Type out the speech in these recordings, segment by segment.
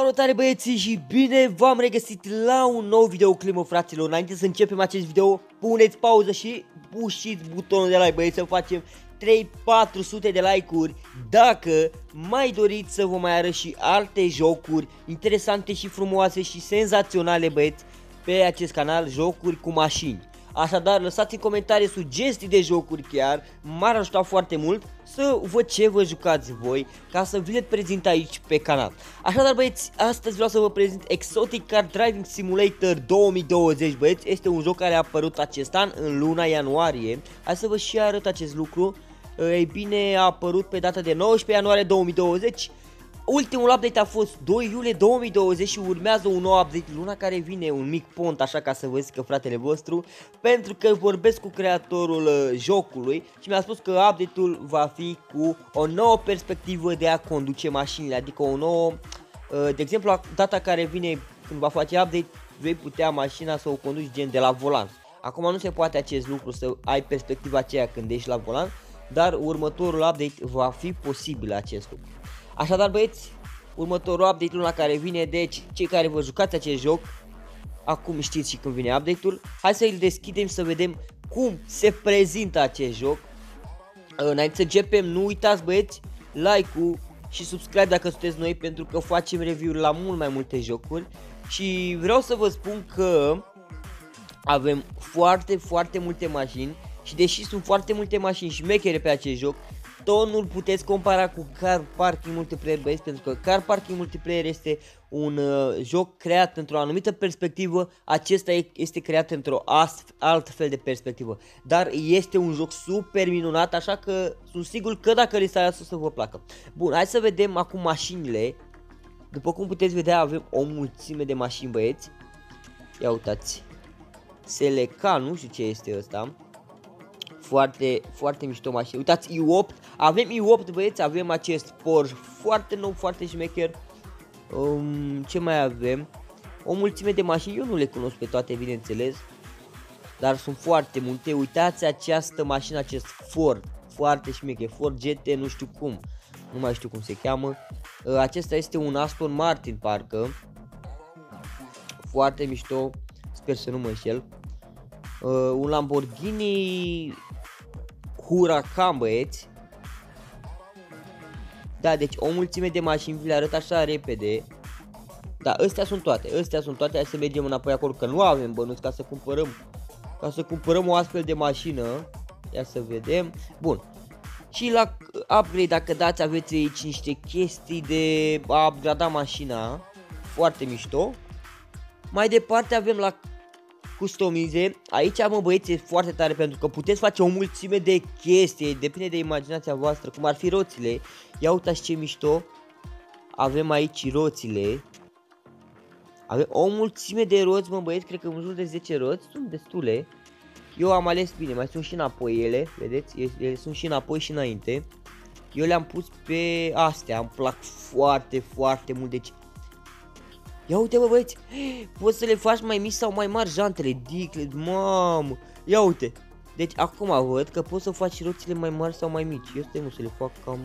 Salutare băieții și bine v-am regăsit la un nou videoclimă fraților. Înainte să începem acest video, puneți pauză și pușiți butonul de like băieți să facem 3-400 de like-uri. Dacă mai doriți să vă mai arăt și alte jocuri interesante și frumoase și senzaționale băieți Pe acest canal, jocuri cu mașini Așadar, lăsați în comentarii sugestii de jocuri chiar, m-ar ajuta foarte mult să văd ce vă jucați voi ca să vi le prezint aici pe canal. Așadar băieți, astăzi vreau să vă prezint Exotic Car Driving Simulator 2020 băieți, este un joc care a apărut acest an în luna ianuarie. Hai să vă și arăt acest lucru. Ei bine, a apărut pe data de 19 ianuarie 2020 Ultimul update a fost 2 iulie 2020 și urmează un nou update luna care vine, un mic pont așa ca să vă zic că fratele vostru Pentru că vorbesc cu creatorul uh, jocului și mi-a spus că update-ul va fi cu o nouă perspectivă de a conduce mașinile Adică o nouă, uh, de exemplu data care vine când va face update vei putea mașina să o conduci gen de la volan. Acum nu se poate acest lucru să ai perspectiva aceea când ești la volan Dar următorul update va fi posibil acest lucru Așadar băieți, următorul update luna care vine, deci cei care vă jucați acest joc, acum știți și când vine update-ul, hai să îl deschidem să vedem cum se prezintă acest joc. Înainte să începem, nu uitați băieți, like-ul și subscribe dacă sunteți noi pentru că facem review la mult mai multe jocuri și vreau să vă spun că avem foarte, foarte multe mașini și deși sunt foarte multe mașini și șmechere pe acest joc, tot nu-l puteți compara cu Car Parking Multiplayer băieți pentru că Car Parking Multiplayer este un uh, joc creat într-o anumită perspectivă, acesta este creat într-o alt fel de perspectivă, dar este un joc super minunat, așa că sunt sigur că dacă îl instalați o să vă placă. Bun, hai să vedem acum mașinile, după cum puteți vedea avem o mulțime de mașini băieți, ia uitați, Seleca, nu știu ce este ăsta, foarte, foarte mișto mașină. Uitați, i8, avem i8 băieți, avem acest Porsche foarte nou, foarte șmecher. Um, ce mai avem? O mulțime de mașini, eu nu le cunosc pe toate, bineînțeles. Dar sunt foarte multe. Uitați această mașină, acest Ford, foarte șmecher, Ford GT, nu știu cum. Nu mai știu cum se cheamă. Uh, acesta este un Aston Martin, parcă. Foarte mișto, sper să nu mă înșel. Uh, un Lamborghini Huracan, băieți. Da, deci o mulțime de mașini vi le arăt așa repede. Da, astea sunt toate, astea sunt toate, hai să mergem înapoi acolo, că nu avem bănuți ca să cumpărăm, ca să cumpărăm o astfel de mașină. Ia să vedem. Bun. Și la upgrade, dacă dați, aveți aici niște chestii de a upgrada mașina. Foarte mișto. Mai departe avem la customize. Aici, mă băieți, e foarte tare pentru că puteți face o mulțime de chestii, depinde de imaginația voastră, cum ar fi roțile. Ia uitați ce mișto. Avem aici roțile. Avem o mulțime de roți, mă băieți, cred că în jur de 10 roți, sunt destule. Eu am ales bine, mai sunt și înapoi ele, vedeți, ele sunt și înapoi și înainte. Eu le-am pus pe astea, îmi plac foarte, foarte mult, deci Ia uite bă băieți, poți să le faci mai mici sau mai mari jantele, dicle, mamă, ia uite. Deci acum văd că poți să faci roțile mai mari sau mai mici, eu stai nu să le fac cam...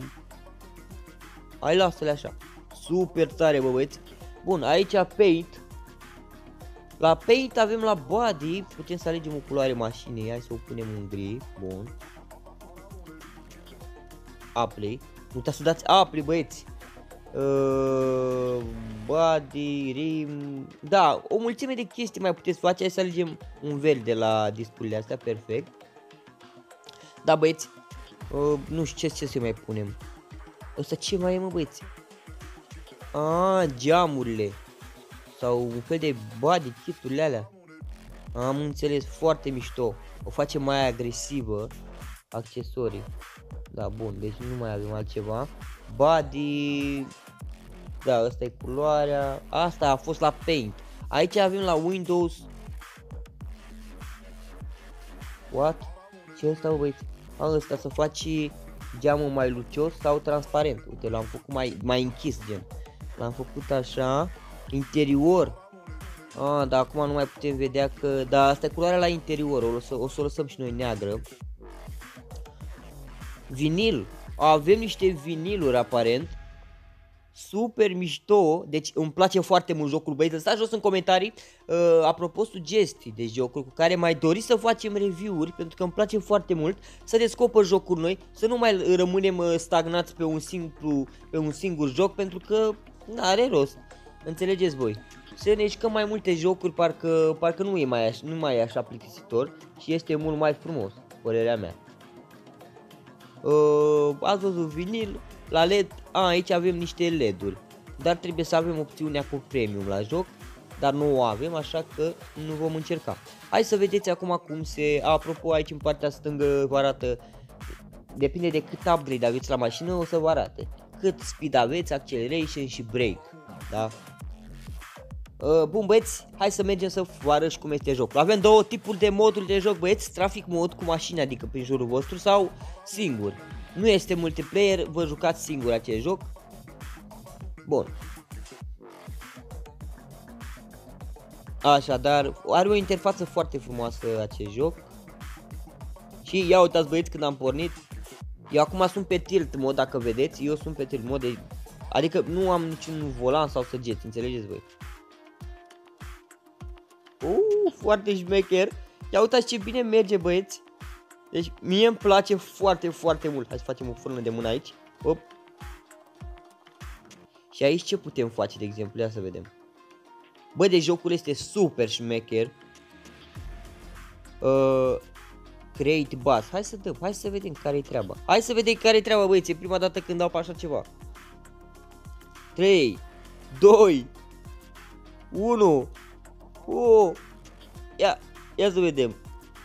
Hai lasă-le așa, super tare bă băieți. Bun, aici paint. La paint avem la body, putem să alegem o culoare mașinii, hai să o punem în gri, bun. Apply, nu uitați să dați apply băieți. Uh, body, rim, da, o mulțime de chestii mai puteți face, hai să alegem un verde la dispurile astea, perfect. Da băieți, uh, nu știu ce, ce să mai punem. Ăsta ce mai e mă băieți? Ah, geamurile. Sau un fel de body kit-urile alea. Am înțeles, foarte mișto. O face mai agresivă. Accesorii. Da, bun, deci nu mai avem altceva. Body, da, asta e culoarea. Asta a fost la Paint. Aici avem la Windows. What? Ce asta, băieți? Am ăsta să faci geamul mai lucios sau transparent. Uite, l-am făcut mai, mai închis, gen. L-am făcut așa. Interior. Ah, dar acum nu mai putem vedea că... Da, asta e culoarea la interior. O să o, să o lăsăm și noi neagră. Vinil. Avem niște viniluri aparent. Super mișto, deci îmi place foarte mult jocul băieți, lăsați jos în comentarii uh, apropo sugestii de jocuri cu care mai doriți să facem review-uri pentru că îmi place foarte mult să descoper jocuri noi, să nu mai rămânem uh, stagnați pe un simplu, pe un singur joc pentru că nu are rost, înțelegeți voi. Să ne jucăm mai multe jocuri, parcă, parcă nu, e mai așa, nu mai e așa plictisitor și este mult mai frumos, părerea mea. Uh, ați văzut vinil, la LED, a, aici avem niște LED-uri, dar trebuie să avem opțiunea cu premium la joc, dar nu o avem, așa că nu vom încerca. Hai să vedeți acum cum se, apropo aici în partea stângă vă arată, depinde de cât upgrade aveți la mașină, o să vă arate cât speed aveți, acceleration și brake, da? Uh, bun băieți, hai să mergem să vă arăt cum este jocul. Avem două tipuri de moduri de joc băieți, traffic mod cu mașini, adică prin jurul vostru sau singur. Nu este multiplayer, vă jucați singur acest joc. Bun. Așadar, are o interfață foarte frumoasă acest joc. Și ia uitați băieți când am pornit. Eu acum sunt pe tilt mod, dacă vedeți, eu sunt pe tilt mod, de... adică nu am niciun volan sau săgeți, înțelegeți voi. Uh, foarte șmecher. Ia uitați ce bine merge băieți. Deci mie îmi place foarte, foarte mult. Hai să facem o furnă de mână aici. Op. Și aici ce putem face, de exemplu? Ia să vedem. Bă, de jocul este super șmecher. Uh, create bus. Hai să dăm, hai să vedem care e treaba. Hai să vedem care e treaba, băieți. E prima dată când dau pe așa ceva. 3, 2, 1. Oh. Ia, ia să vedem.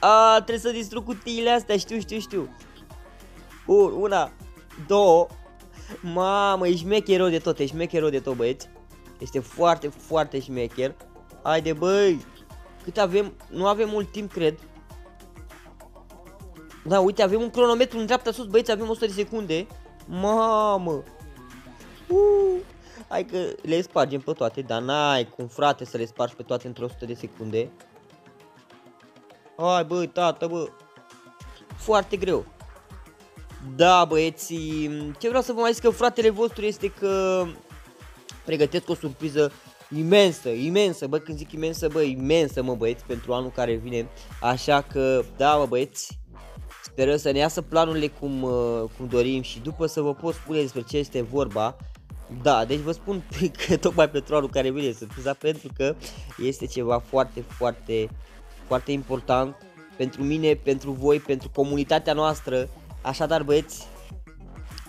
A, trebuie să distrug cutiile astea, știu, știu, știu. Un, una, două. Mamă, e șmecher de tot, e șmecher de tot, băieți. Este foarte, foarte șmecher. Haide, băi. Cât avem? Nu avem mult timp, cred. Da, uite, avem un cronometru în dreapta sus, băieți, avem 100 de secunde. Mamă. Uh. Hai că le spargem pe toate, dar n-ai cum, frate, să le spargi pe toate într-o 100 de secunde. Hai bă, tată, bă. Foarte greu. Da, băieți, ce vreau să vă mai zic că fratele vostru este că pregătesc o surpriză imensă, imensă, bă, când zic imensă, bă, imensă, mă, băieți, pentru anul care vine. Așa că, da, bă, băieți, sperăm să ne iasă planurile cum, uh, cum dorim și după să vă pot spune despre ce este vorba. Da, deci vă spun că tocmai pentru anul care vine surpriza pentru că este ceva foarte, foarte foarte important pentru mine, pentru voi, pentru comunitatea noastră. Așadar, băieți,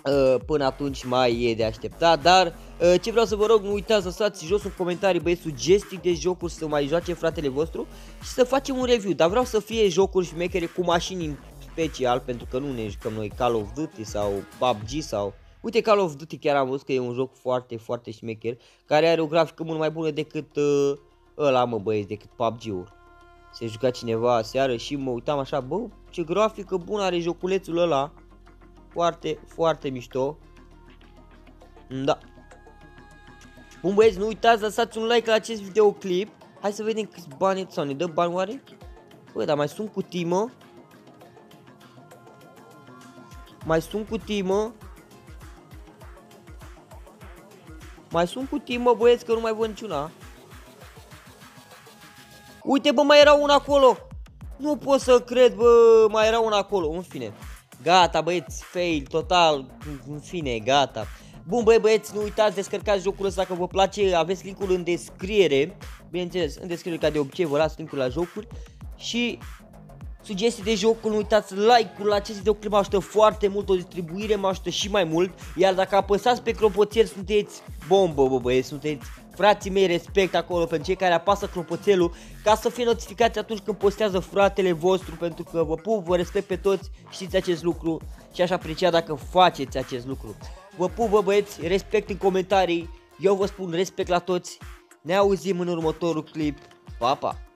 uh, până atunci mai e de așteptat, dar uh, ce vreau să vă rog, nu uitați să lăsați jos în comentarii, băieți, sugestii de jocuri să mai joace fratele vostru și să facem un review, dar vreau să fie jocuri șmechere cu mașini în special, pentru că nu ne jucăm noi Call of Duty sau PUBG sau... Uite, Call of Duty chiar am văzut că e un joc foarte, foarte șmecher, care are o grafică mult mai bună decât uh, ăla, mă băieți, decât PUBG-ul se juca cineva seară și mă uitam așa, bă, ce grafică bună are joculețul ăla. Foarte, foarte mișto. Da. Bun băieți, nu uitați, lăsați un like la acest videoclip. Hai să vedem câți bani sau ne dă bani oare? Bă, dar mai sunt cu timă. Mai sunt cu timă. Mai sunt cu timă, băieți, că nu mai văd niciuna. Uite, bă, mai era un acolo. Nu pot să cred, bă, mai era un acolo. În fine. Gata, băieți, fail, total. În fine, gata. Bun, băi, băieți, nu uitați, descărcați jocul ăsta dacă vă place, aveți linkul în descriere. Bineînțeles, în descriere ca de obicei vă las linkul la jocuri. Și sugestii de jocuri, nu uitați like-ul la acest video mă ajută foarte mult, o distribuire mă ajută și mai mult. Iar dacă apăsați pe clopoțel sunteți bombă, bă, băieți, sunteți frații mei respect acolo pentru cei care apasă clopoțelul ca să fie notificați atunci când postează fratele vostru pentru că vă pup, vă respect pe toți, știți acest lucru și aș aprecia dacă faceți acest lucru. Vă pup, vă băieți, respect în comentarii, eu vă spun respect la toți, ne auzim în următorul clip, pa, pa!